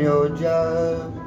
your job.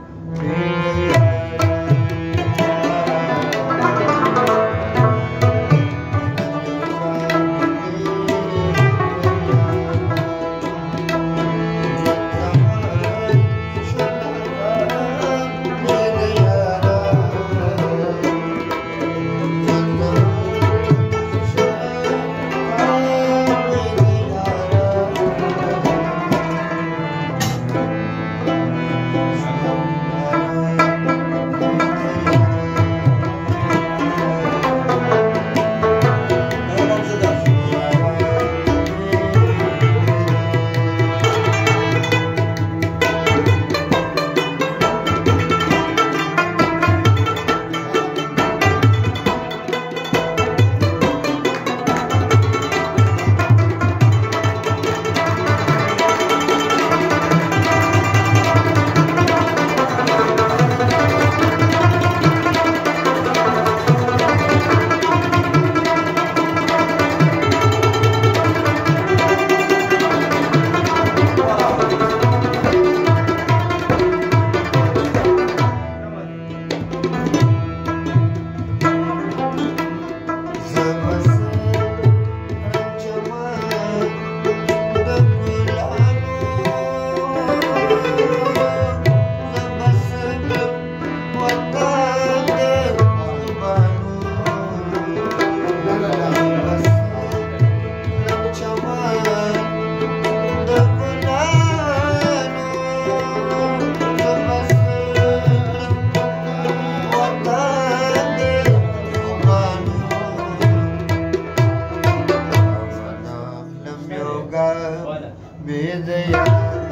भेजया